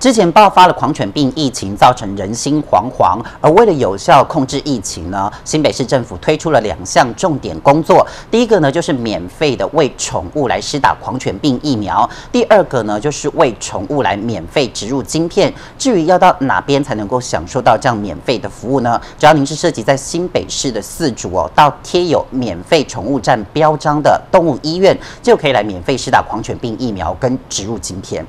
之前爆发了狂犬病疫情，造成人心惶惶。而为了有效控制疫情呢，新北市政府推出了两项重点工作。第一个呢，就是免费的为宠物来施打狂犬病疫苗；第二个呢，就是为宠物来免费植入晶片。至于要到哪边才能够享受到这样免费的服务呢？只要您是涉及在新北市的四主哦，到贴有免费宠物站标章的动物医院，就可以来免费施打狂犬病疫苗跟植入晶片。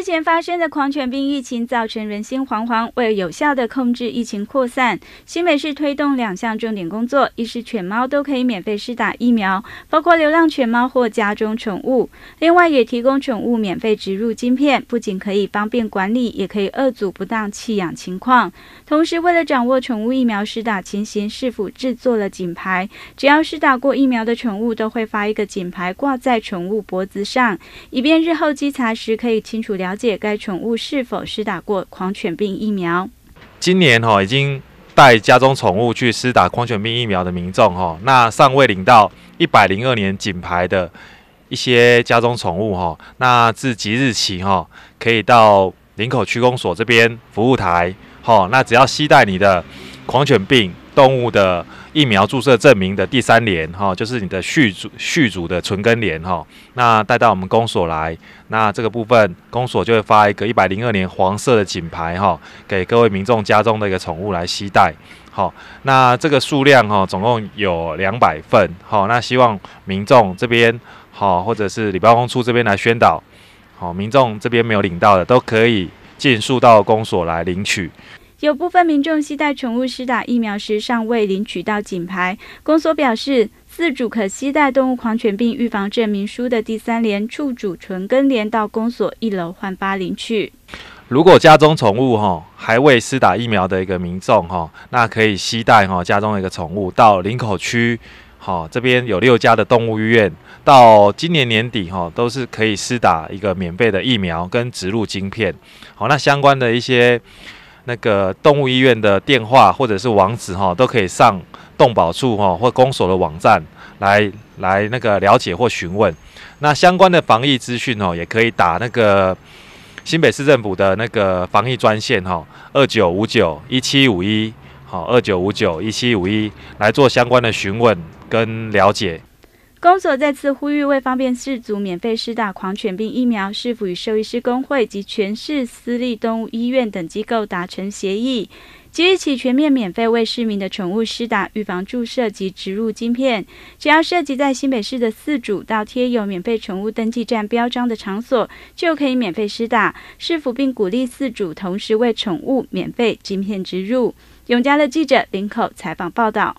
之前发生的狂犬病疫情造成人心惶惶，为了有效的控制疫情扩散，新北市推动两项重点工作：一是犬猫都可以免费施打疫苗，包括流浪犬猫或家中宠物；另外也提供宠物免费植入晶片，不仅可以方便管理，也可以遏阻不当弃养情况。同时，为了掌握宠物疫苗施打情形，是否制作了警牌，只要施打过疫苗的宠物，都会发一个警牌挂在宠物脖子上，以便日后稽查时可以清楚。了了解该宠物是否施打过狂犬病疫苗？今年哈已经带家中宠物去施打狂犬病疫苗的民众哈，那尚未领到一百零二年锦牌的一些家中宠物哈，那自即日起哈，可以到林口区公所这边服务台哈，那只要携带你的狂犬病动物的。疫苗注射证明的第三联哈，就是你的续主续主的存根联哈，那带到我们公所来，那这个部分公所就会发一个一百零二年黄色的锦牌哈，给各位民众家中的一个宠物来携带。好，那这个数量哈，总共有两百份。好，那希望民众这边好，或者是礼包公处这边来宣导，好，民众这边没有领到的，都可以尽速到公所来领取。有部分民众携带宠物施打疫苗时尚未领取到警牌，公所表示，自主可携带动物狂犬病预防证明书的第三联处主纯根联到公所一楼换发领取。如果家中宠物哈还未施打疫苗的一个民众哈，那可以携带哈家中的一个宠物到林口区，好这边有六家的动物医院，到今年年底哈都是可以施打一个免费的疫苗跟植入晶片。好，那相关的一些。那个动物医院的电话或者是网址哈，都可以上动保处哈或公所的网站来来那个了解或询问。那相关的防疫资讯哦，也可以打那个新北市政府的那个防疫专线哈，二九五九一七五一，好，二九五九一七五一来做相关的询问跟了解。公所再次呼吁，为方便市族免费施打狂犬病疫苗，市府与兽医师工会及全市私立动物医院等机构达成协议，即日起全面免费为市民的宠物施打预防注射及植入晶片。只要涉及在新北市的四主到贴有免费宠物登记站标章的场所，就可以免费施打。市府并鼓励四主同时为宠物免费晶片植入。永嘉的记者林口采访报道。